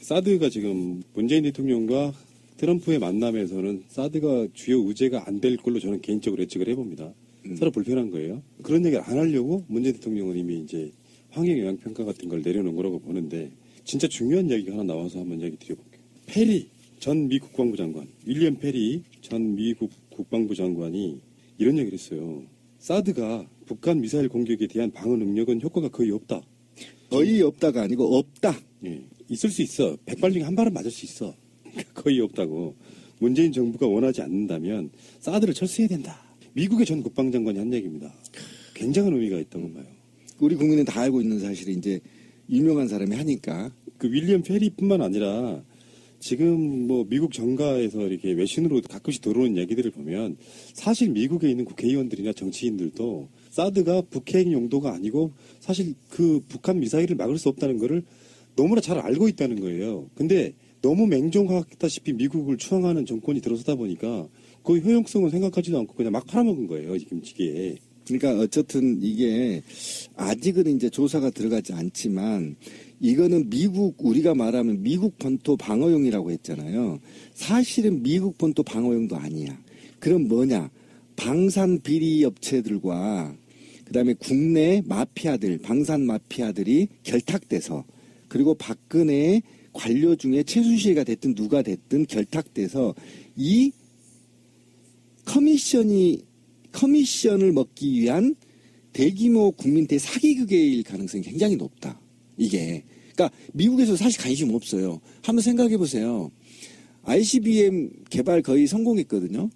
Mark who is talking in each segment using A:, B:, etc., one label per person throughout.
A: 사드가 지금 문재인 대통령과 트럼프의 만남에서는 사드가 주요 의제가 안 될 걸로 저는 개인적으로 예측을 해봅니다.
B: 음.
A: 서로 불편한 거예요. 그런 얘기를 안 하려고 문재인 대통령은 이미 이제 환경 영향 평가 같은 걸 내려놓은 거라고 보는데 진짜 중요한 얘기가 하나 나와서 한번 얘기 드려볼게요. 페리 전 미 국방부 장관, 윌리엄 페리 전 미국 국방부 장관이 이런 얘기를 했어요. 사드가 북한 미사일 공격에 대한 방어 능력은 효과가 거의 없다.
B: 거의 없다가 아니고 없다.
A: 예, 있을 수 있어. 백발 중에 한 발은 맞을 수 있어. 거의 없다고. 문재인 정부가 원하지 않는다면 사드를 철수해야 된다. 미국의 전 국방장관이 한 얘기입니다. 굉장한 의미가 있다고 봐요.
B: 우리 국민은 다 알고 있는 사실이 이제 유명한 사람이 하니까
A: 그 윌리엄 페리뿐만 아니라 지금 뭐 미국 정가에서 이렇게 외신으로 가끔씩 들어오는 얘기들을 보면 사실 미국에 있는 국회의원들이나 정치인들도 사드가 북핵 용도가 아니고 사실 그 북한 미사일을 막을 수 없다는 거를 너무나 잘 알고 있다는 거예요. 근데 너무 맹종하다시피 미국을 추앙하는 정권이 들어서다 보니까 그 효용성은 생각하지도 않고 그냥 막 팔아먹은 거예요. 지금 이게.
B: 그러니까 어쨌든 이게 아직은 이제 조사가 들어가지 않지만 이거는 미국 우리가 말하면 미국 본토 방어용이라고 했잖아요. 사실은 미국 본토 방어용도 아니야. 그럼 뭐냐? 방산 비리 업체들과 그다음에 국내 마피아들, 방산 마피아들이 결탁돼서 그리고 박근혜 관료 중에 최순실가 됐든 누가 됐든 결탁돼서 이 커미션이 커미션을 먹기 위한 대규모 국민대 사기극일 가능성이 굉장히 높다. 이게. 그러니까 미국에서 사실 관심 없어요. 한번 생각해 보세요. ICBM 개발 거의 성공했거든요.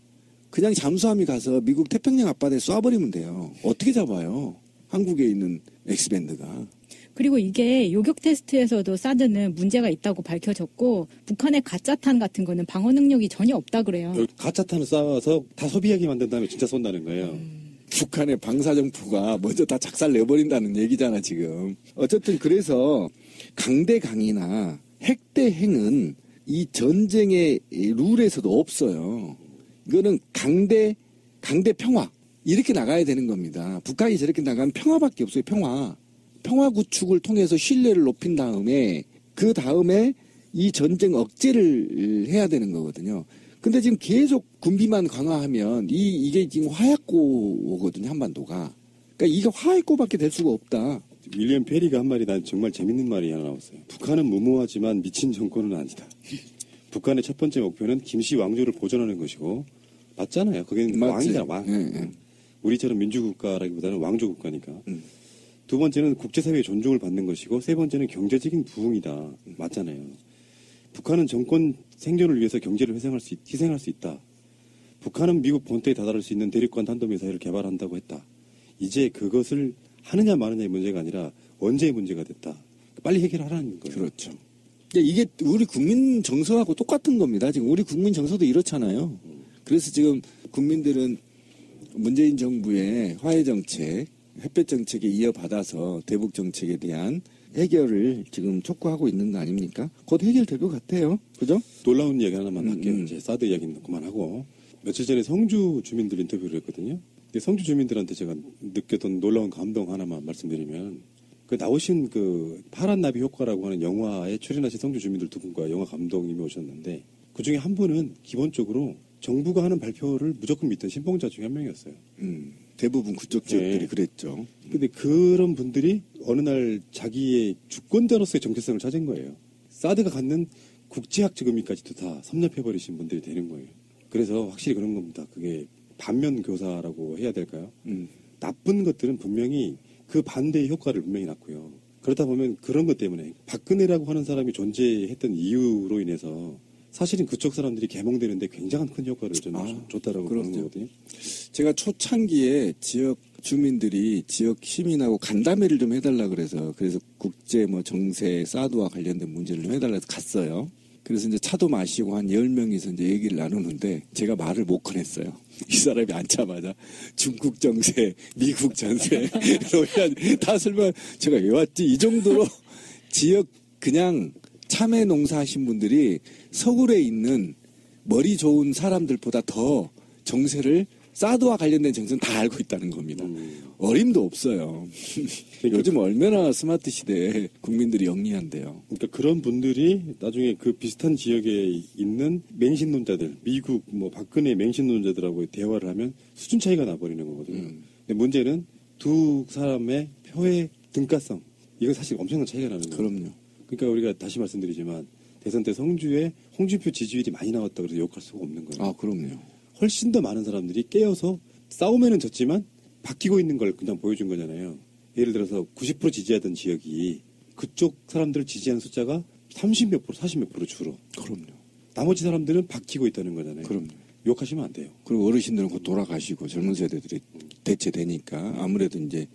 B: 그냥 잠수함이 가서 미국 태평양 앞바다에 쏴버리면 돼요. 어떻게 잡아요? 한국에 있는 엑스밴드가.
C: 그리고 이게 요격 테스트에서도 사드는 문제가 있다고 밝혀졌고 북한의 가짜탄 같은 거는 방어 능력이 전혀 없다 그래요.
A: 가짜탄을 쌓아서 다 소비하게 만든 다음에 진짜 쏜다는 거예요.
B: 북한의 방사정부가 먼저 다 작살 내버린다는 얘기잖아, 지금. 어쨌든 그래서 강대강이나 핵대행은 이 전쟁의 이 룰에서도 없어요. 이거는 강대, 강대 평화. 이렇게 나가야 되는 겁니다. 북한이 저렇게 나가면 평화밖에 없어요, 평화. 평화 구축을 통해서 신뢰를 높인 다음에 그 다음에 이 전쟁 억제를 해야 되는 거거든요. 근데 지금 계속 군비만 강화하면 이 이게 지금 화약고거든요 한반도가. 그러니까 이게 화약고밖에 될 수가 없다.
A: 윌리엄 페리가 한 말이 난 정말 재밌는 말이 하나 나왔어요. 북한은 무모하지만 미친 정권은 아니다. 북한의 첫 번째 목표는 김씨 왕조를 보존하는 것이고 맞잖아요.
B: 맞지?
A: 왕이잖아 왕.
B: 예, 예.
A: 우리처럼 민주국가라기보다는 왕조 국가니까.
B: 음.
A: 두 번째는 국제사회의 존중을 받는 것이고 세 번째는 경제적인 부흥이다. 맞잖아요. 북한은 정권 생존을 위해서 경제를 회생할 수, 있- 희생할 수 있다. 북한은 미국 본토에 다다를 수 있는 대륙간 탄도미사일을 개발한다고 했다. 이제 그것을 하느냐 마느냐의 문제가 아니라 언제의 문제가 됐다. 빨리 해결하라는 거예요.
B: 그렇죠. 이게 우리 국민 정서하고 똑같은 겁니다. 지금 우리 국민 정서도 이렇잖아요. 그래서 지금 국민들은 문재인 정부의 화해 정책, 햇볕 정책에 이어받아서 대북 정책에 대한 해결을 지금 촉구하고 있는 거 아닙니까? 곧 해결될 것 같아요. 그죠?
A: 놀라운 이야기 하나만
B: 음,
A: 할게요.
B: 음.
A: 이제 사드 이야기는 그만하고 며칠 전에 성주 주민들 인터뷰를 했거든요. 근데 성주 주민들한테 제가 느꼈던 놀라운 감동 하나만 말씀드리면 그 나오신 그 파란 나비 효과라고 하는 영화에 출연하신 성주 주민들 두 분과 영화 감독님이 오셨는데 그 중에 한 분은 기본적으로 정부가 하는 발표를 무조건 믿던 신봉자 중에 한 명이었어요.
B: 음, 대부분 그쪽 지역들이
A: 네.
B: 그랬죠.
A: 근데 그런 분들이 어느 날 자기의 주권자로서의 정체성을 찾은 거예요. 사드가 갖는 국제학적 의미까지도 다 섭렵해버리신 분들이 되는 거예요. 그래서 확실히 그런 겁니다. 그게 반면 교사라고 해야 될까요?
B: 음,
A: 나쁜 것들은 분명히 그 반대의 효과를 분명히 낳고요. 그러다 보면 그런 것 때문에 박근혜라고 하는 사람이 존재했던 이유로 인해서 사실은 그쪽 사람들이 개몽되는데 굉장한 큰 효과를 저는
B: 아,
A: 줬다라고 보는
B: 그럼요.
A: 거거든요.
B: 제가 초창기에 지역 주민들이 지역 시민하고 간담회를 좀 해달라 그래서 그래서 국제 뭐 정세 사드와 관련된 문제를 좀 해달라 해서 갔어요. 그래서 이제 차도 마시고 한 10명이서 이제 얘기를 나누는데 제가 말을 못 꺼냈어요. 이 사람이 앉자마자 중국 정세, 미국 전세, 그냥 다 설명, 제가 왜 왔지? 이 정도로 지역 그냥 참외 농사하신 분들이 서울에 있는 머리 좋은 사람들보다 더 정세를 사드와 관련된 정세는 다 알고 있다는 겁니다.
A: 음.
B: 어림도 없어요. 요즘 얼마나 스마트 시대에 국민들이 영리한데요.
A: 그러니까 그런 분들이 나중에 그 비슷한 지역에 있는 맹신론자들, 미국 뭐 박근혜 맹신론자들하고 대화를 하면 수준 차이가 나버리는 거거든요.
B: 음.
A: 근데 문제는 두 사람의 표의 등가성 이거 사실 엄청난 차이가 나는 거예요.
B: 그럼요.
A: 그러니까 우리가 다시 말씀드리지만 대선 때 성주에 홍준표 지지율이 많이 나왔다 그래서 욕할 수가 없는 거예요.
B: 아, 그럼요.
A: 훨씬 더 많은 사람들이 깨어서 싸움에는 졌지만 바뀌고 있는 걸 그냥 보여준 거잖아요. 예를 들어서 90% 지지하던 지역이 그쪽 사람들을 지지하는 숫자가 30몇 프로, 40몇 프로 줄어.
B: 그럼요.
A: 나머지 사람들은 바뀌고 있다는 거잖아요.
B: 그럼요.
A: 욕하시면 안 돼요.
B: 그리고 어르신들은 곧 돌아가시고 젊은 세대들이 대체되니까 아무래도 이제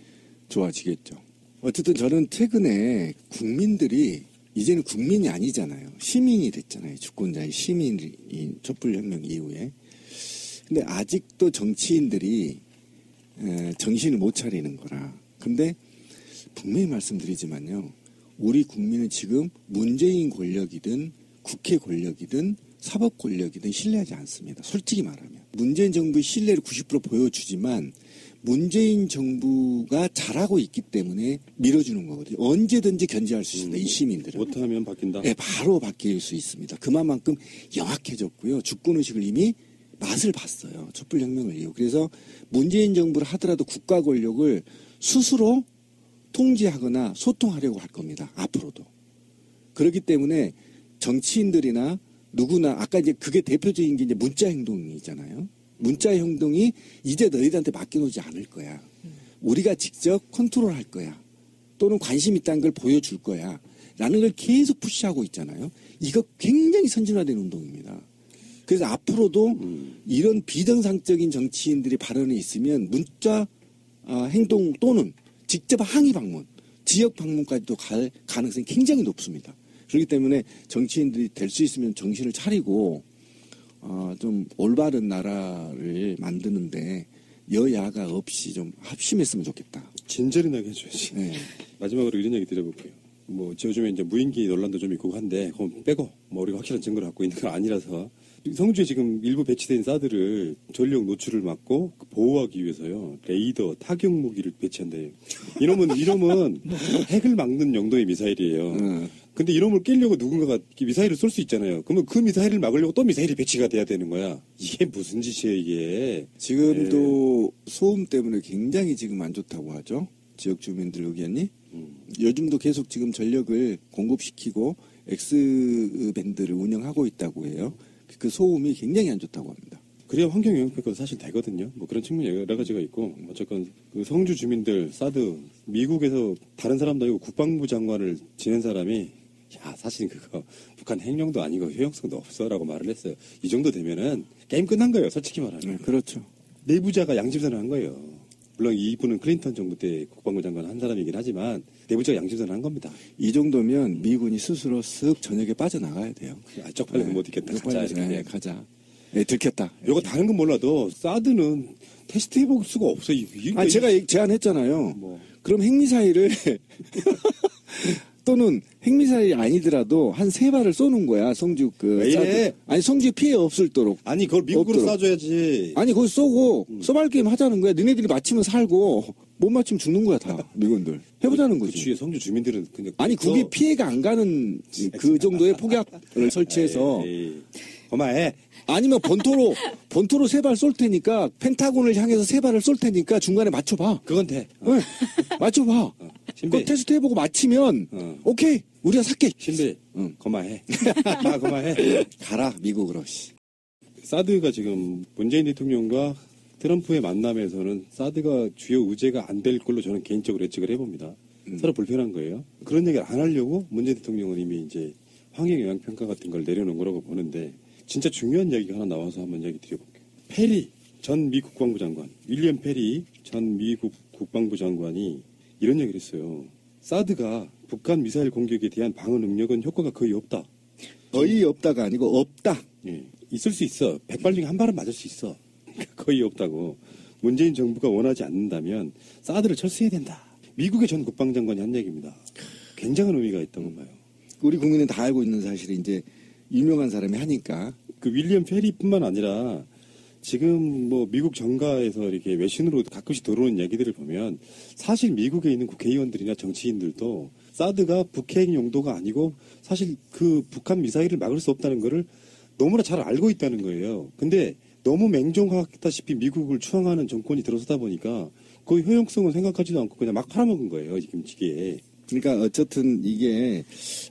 B: 좋아지겠죠. 어쨌든 저는 최근에 국민들이 이제는 국민이 아니잖아요. 시민이 됐잖아요. 주권자의 시민이 촛불혁명 이후에. 근데 아직도 정치인들이 에, 정신을 못 차리는 거라. 근데 분명히 말씀드리지만요. 우리 국민은 지금 문재인 권력이든 국회 권력이든 사법 권력이든 신뢰하지 않습니다. 솔직히 말하면. 문재인 정부의 신뢰를 90% 보여주지만 문재인 정부가 잘하고 있기 때문에 밀어주는 거거든요. 언제든지 견제할 수 있습니다. 이 시민들은.
A: 못하면 바뀐다.
B: 네, 바로 바뀔 수 있습니다. 그만큼 영악해졌고요. 주권의식을 이미 맛을 봤어요. 촛불혁명을 이후. 그래서 문재인 정부를 하더라도 국가 권력을 스스로 통제하거나 소통하려고 할 겁니다. 앞으로도. 그렇기 때문에 정치인들이나 누구나 아까 이제 그게 대표적인 게 이제 문자 행동이잖아요. 문자 행동이 이제 너희들한테 맡겨놓지 않을 거야. 우리가 직접 컨트롤 할 거야. 또는 관심 있다는 걸 보여줄 거야. 라는 걸 계속 푸시하고 있잖아요. 이거 굉장히 선진화된 운동입니다. 그래서 앞으로도
A: 음.
B: 이런 비정상적인 정치인들이 발언이 있으면 문자 아, 행동 또는 직접 항의 방문, 지역 방문까지도 갈 가능성이 굉장히 높습니다. 그렇기 때문에 정치인들이 될 수 있으면 정신을 차리고 어, 좀 올바른 나라를 만드는데 여야가 없이 좀 합심했으면 좋겠다.
A: 진절이 나게 해줘야지.
B: 네.
A: 마지막으로 이런 얘기 드려볼게요. 뭐 요즘에 이제 무인기 논란도 좀 있고 한데 그건 빼고 뭐 우리가 확실한 증거를 갖고 있는 건 아니라서 성주에 지금 일부 배치된 사드를 전력 노출을 막고 보호하기 위해서요 레이더 타격 무기를 배치한대요. 이놈은 이놈은 핵을 막는 용도의 미사일이에요.
B: 어.
A: 근데 이놈을 깨려고 누군가가 미사일을 쏠 수 있잖아요. 그러면 그 미사일을 막으려고 또 미사일이 배치가 돼야 되는 거야. 이게 무슨 짓이에요 이게?
B: 지금도 소음 때문에 굉장히 지금 안 좋다고 하죠. 지역 주민들 의견이.
A: 음.
B: 요즘도 계속 지금 전력을 공급시키고 X 밴드를 운영하고 있다고 해요. 그 소음이 굉장히 안 좋다고 합니다.
A: 그래야 환경 영향 평가도 사실 되거든요. 뭐 그런 측면이 여러 가지가 있고 어쨌건 그 성주 주민들 사드 미국에서 다른 사람도 아니고 국방부 장관을 지낸 사람이 야 사실 그거 북한 핵용도 아니고 효용성도 없어라고 말을 했어요. 이 정도 되면은 게임 끝난 거예요. 솔직히 말하면
B: 네, 그렇죠.
A: 내부자가 양심선을 한 거예요. 물론 이분은 클린턴 정부 때 국방부 장관 한 사람이긴 하지만 내부자가 양심선을 한 겁니다.
B: 이 정도면 미군이 스스로 쓱 전역에 빠져나가야 돼요.
A: 아, 쪽팔려서 못 있겠다.
B: 이거
A: 가자, 이렇게.
B: 네, 가자. 네, 들켰다.
A: 요거 다른 건 몰라도 사드는 테스트 해볼 수가 없어. 이- 이-
B: 아, 제가 제안했잖아요.
A: 뭐.
B: 그럼 핵미사일을 또는 핵미사일이 아니더라도 한 세 발을 쏘는 거야. 성주 그
A: 왜 이래?
B: 사드. 아니 성주에 피해 없을도록.
A: 아니 그걸 미국으로
B: 없도록.
A: 쏴줘야지.
B: 아니 거기 쏘고 서발 게임 하자는 거야. 너네들이 맞히면 살고 못 맞히면 죽는 거야 다 미군들. 해보자는
A: 그
B: 거지.
A: 주위에 성주 주민들은 그냥
B: 아니
A: 또-
B: 거기 피해가 안 가는 그 정도의 폭약을 설치해서
A: 에이, 고마해.
B: 아니면 본토로 본토로 세 발 쏠 테니까 펜타곤을 향해서 세 발을 쏠 테니까 중간에 맞춰봐.
A: 그건 돼.
B: 네, 맞춰봐.
A: 어, 신비.
B: 그 테스트 해보고 맞히면
A: 어.
B: 오케이 우리가 살게.
A: 신비.
B: 응.
A: 고마해. 아 고마해.
B: 가라 미국으로. 씨.
A: 사드가 지금 문재인 대통령과 트럼프의 만남에서는 사드가 주요 의제가 안 될 걸로 저는 개인적으로 예측을 해봅니다.
B: 음.
A: 서로 불편한 거예요. 그런 얘기를 안 하려고 문재인 대통령은 이미 이제 환경 영향 평가 같은 걸 내려놓은 거라고 보는데 진짜 중요한 얘기가 하나 나와서 한번 얘기 드려볼게요. 페리 전 미 국방부 장관, 윌리엄 페리 전 미국 국방부 장관이 이런 얘기를 했어요. 사드가 북한 미사일 공격에 대한 방어 능력은 효과가 거의 없다.
B: 어이 없다가 아니고 없다.
A: 예, 있을 수 있어. 백발 중에 한 발은 맞을 수 있어. 거의 없다고. 문재인 정부가 원하지 않는다면 사드를 철수해야 된다. 미국의 전 국방장관이 한 얘기입니다. 굉장한 의미가 있다고 봐요.
B: 우리 국민은 다 알고 있는 사실이 이제 유명한 사람이 하니까
A: 그 윌리엄 페리뿐만 아니라 지금 뭐 미국 정가에서 이렇게 외신으로 가끔씩 들어오는 얘기들을 보면 사실 미국에 있는 국회의원들이나 정치인들도 사드가 북핵 용도가 아니고 사실 그 북한 미사일을 막을 수 없다는 거를 너무나 잘 알고 있다는 거예요. 근데 너무 맹종하다시피 미국을 추앙하는 정권이 들어서다 보니까 그 효용성은 생각하지도 않고 그냥 막 팔아먹은 거예요. 지금 이게.
B: 그러니까 어쨌든 이게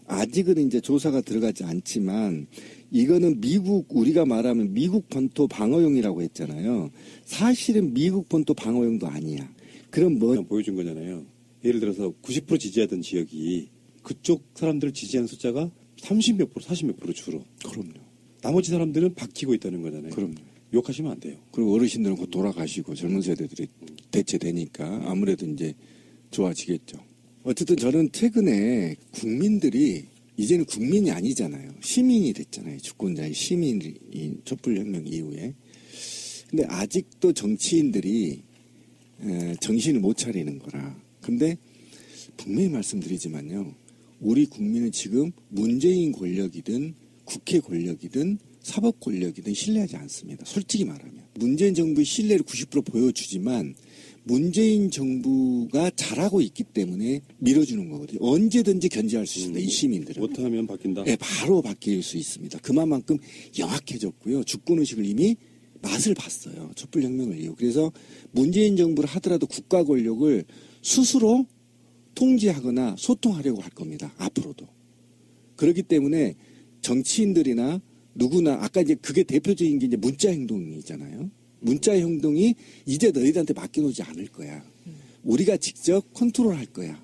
B: 아직은 이제 조사가 들어가지 않지만 이거는 미국 우리가 말하면 미국 본토 방어용이라고 했잖아요. 사실은 미국 본토 방어용도 아니야. 그럼 뭐
A: 보여준 거잖아요. 예를 들어서 90% 지지하던 지역이 그쪽 사람들을 지지하는 숫자가 30몇 프로, 40몇 프로 줄어.
B: 그럼요.
A: 나머지 사람들은 바뀌고 있다는 거잖아요.
B: 그럼요.
A: 욕하시면 안 돼요.
B: 그리고 어르신들은 곧 돌아가시고 젊은 세대들이 대체되니까 아무래도 이제 좋아지겠죠. 어쨌든 저는 최근에 국민들이 이제는 국민이 아니잖아요. 시민이 됐잖아요. 주권자의 시민이 촛불혁명 이후에. 근데 아직도 정치인들이 에, 정신을 못 차리는 거라. 근데 분명히 말씀드리지만요. 우리 국민은 지금 문재인 권력이든 국회 권력이든 사법 권력이든 신뢰하지 않습니다. 솔직히 말하면. 문재인 정부의 신뢰를 90% 보여주지만 문재인 정부가 잘하고 있기 때문에 밀어주는 거거든요. 언제든지 견제할 수 있습니다. 이 시민들은.
A: 못하면 바뀐다.
B: 네, 바로 바뀔 수 있습니다. 그만큼 영악해졌고요. 주권 의식을 이미 맛을 봤어요. 촛불혁명을 이후. 그래서 문재인 정부를 하더라도 국가 권력을 스스로 통제하거나 소통하려고 할 겁니다. 앞으로도. 그렇기 때문에 정치인들이나 누구나 아까 이제 그게 대표적인 게 이제 문자 행동이잖아요. 문자 행동이 이제 너희들한테 맡겨놓지 않을 거야. 우리가 직접 컨트롤할 거야.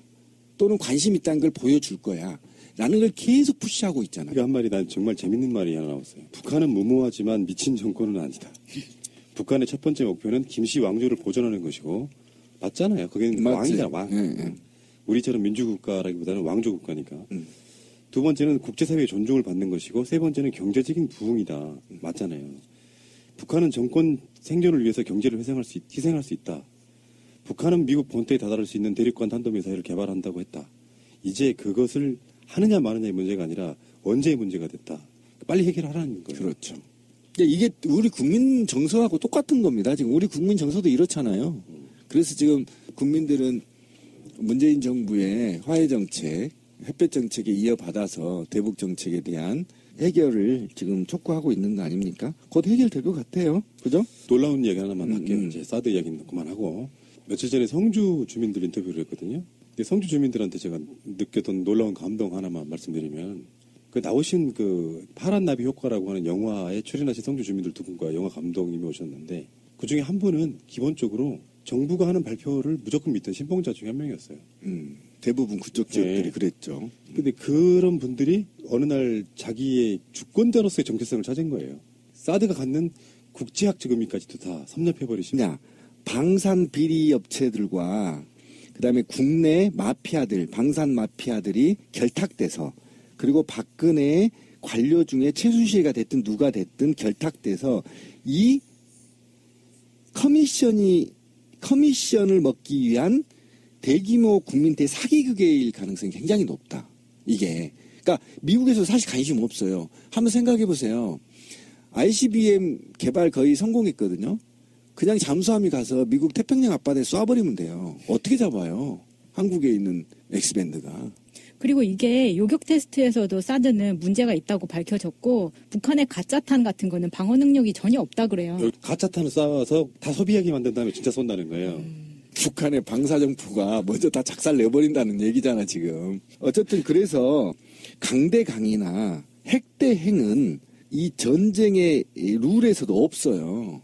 B: 또는 관심 있다는 걸 보여줄 거야. 라는 걸 계속 푸시하고 있잖아요.
A: 이거 한 말이 난 정말 재밌는 말이 하나 나왔어요. 북한은 무모하지만 미친 정권은 아니다. 북한의 첫 번째 목표는 김씨 왕조를 보존하는 것이고 맞잖아요. 거기는
B: 맞지.
A: 왕이잖아 왕.
B: 예, 예.
A: 우리처럼 민주국가라기보다는 왕조 국가니까.
B: 음.
A: 두 번째는 국제사회의 존중을 받는 것이고 세 번째는 경제적인 부흥이다. 맞잖아요. 북한은 정권 생존을 위해서 경제를 회생할 수, 있- 희생할 수 있다. 북한은 미국 본토에 다다를 수 있는 대륙간 탄도미사일을 개발한다고 했다. 이제 그것을 하느냐 마느냐의 문제가 아니라 언제의 문제가 됐다. 빨리 해결하라는 거예요.
B: 그렇죠. 이게 우리 국민 정서하고 똑같은 겁니다. 지금 우리 국민 정서도 이렇잖아요. 그래서 지금 국민들은 문재인 정부의 화해 정책, 햇볕 정책에 이어받아서 대북 정책에 대한 해결을 지금 촉구하고 있는 거 아닙니까? 곧 해결될 것 같아요. 그죠?
A: 놀라운 이야기 하나만
B: 음,
A: 할게요.
B: 음.
A: 이제 사드 이야기는 그만하고 며칠 전에 성주 주민들 인터뷰를 했거든요. 근데 성주 주민들한테 제가 느꼈던 놀라운 감동 하나만 말씀드리면 그 나오신 그 파란 나비 효과라고 하는 영화에 출연하신 성주 주민들 두 분과 영화 감독님이 오셨는데 그 중에 한 분은 기본적으로 정부가 하는 발표를 무조건 믿던 신봉자 중에 한 명이었어요.
B: 음, 대부분 그쪽 지역들이
A: 네.
B: 그랬죠.
A: 근데 그런 분들이 어느 날 자기의 주권자로서의 정체성을 찾은 거예요. 사드가 갖는 국제학적 의미까지도 다 섭렵해버리신
B: 냐 방산 비리 업체들과 그다음에 국내 마피아들 방산 마피아들이 결탁돼서 그리고 박근혜 관료 중에 최순실가 됐든 누가 됐든 결탁돼서 이 커미션이 커미션을 먹기 위한 대규모 국민대 사기극일 가능성이 굉장히 높다. 이게 그러니까 미국에서 사실 관심 없어요. 한번 생각해 보세요. ICBM 개발 거의 성공했거든요. 그냥 잠수함이 가서 미국 태평양 앞바다에 쏴버리면 돼요. 어떻게 잡아요? 한국에 있는 엑스밴드가.
C: 그리고 이게 요격 테스트에서도 사드는 문제가 있다고 밝혀졌고 북한의 가짜탄 같은 거는 방어 능력이 전혀 없다 그래요.
A: 가짜탄을 쌓아서 다 소비하게 만든 다음에 진짜 쏜다는 거예요.
B: 북한의 방사정부가 먼저 다 작살 내버린다는 얘기잖아, 지금. 어쨌든 그래서 강대강이나 핵대행은 이 전쟁의 이 룰에서도 없어요.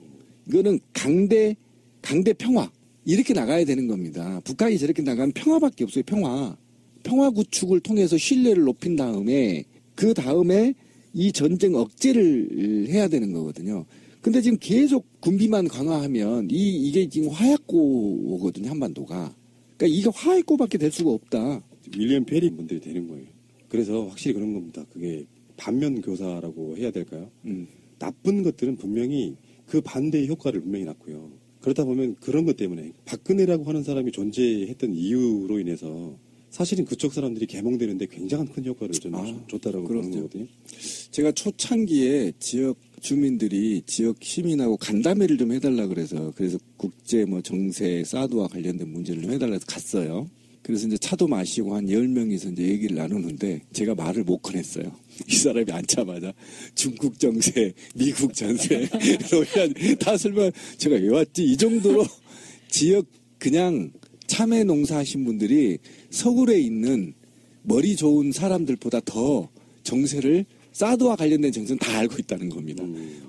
B: 이거는 강대, 강대 평화. 이렇게 나가야 되는 겁니다. 북한이 저렇게 나가면 평화밖에 없어요, 평화. 평화 구축을 통해서 신뢰를 높인 다음에 그 다음에 이 전쟁 억제를 해야 되는 거거든요. 근데 지금 계속 군비만 강화하면 이 이게 지금 화약고거든요 한반도가. 그러니까 이게 화약고밖에 될 수가 없다.
A: 윌리엄 페리 분들이 되는 거예요. 그래서 확실히 그런 겁니다. 그게 반면 교사라고 해야 될까요?
B: 음.
A: 나쁜 것들은 분명히 그 반대의 효과를 분명히 낳고요. 그러다 보면 그런 것 때문에 박근혜라고 하는 사람이 존재했던 이유로 인해서 사실은 그쪽 사람들이 개몽되는데 굉장한 큰 효과를 저는
B: 아,
A: 줬다라고 보는
B: 그럼요.
A: 거거든요.
B: 제가 초창기에 지역 주민들이 지역 시민하고 간담회를 좀 해달라 그래서 그래서 국제 뭐 정세 사드와 관련된 문제를 좀 해달라 해서 갔어요. 그래서 이제 차도 마시고 한 10명이서 이제 얘기를 나누는데 제가 말을 못 꺼냈어요. 이 사람이 앉자마자 중국 정세, 미국 전세, 그냥 다 설명, 제가 왜 왔지? 이 정도로 지역 그냥 참외 농사 하신 분들이 서울에 있는 머리 좋은 사람들보다 더 정세를 사드와 관련된 정세는 다 알고 있다는 겁니다.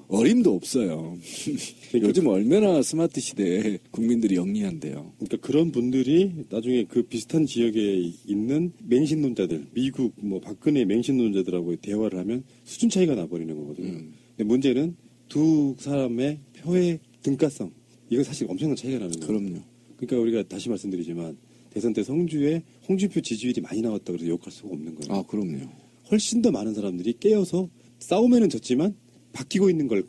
B: 어림도 없어요. 요즘 얼마나 스마트 시대에 국민들이 영리한데요.
A: 그러니까 그런 분들이 나중에 그 비슷한 지역에 있는 맹신론자들, 미국 뭐 박근혜 맹신론자들하고 대화를 하면 수준 차이가 나버리는 거거든요.
B: 음.
A: 근데 문제는 두 사람의 표의 등가성 이거 사실 엄청난 차이가 나는 거예요.
B: 그럼요.
A: 그러니까 우리가 다시 말씀드리지만 대선 때 성주에 홍준표 지지율이 많이 나왔다 그래서 욕할 수가 없는 거예요.
B: 아, 그럼요.
A: 훨씬 더 많은 사람들이 깨어서 싸움에는 졌지만 바뀌고 있는 걸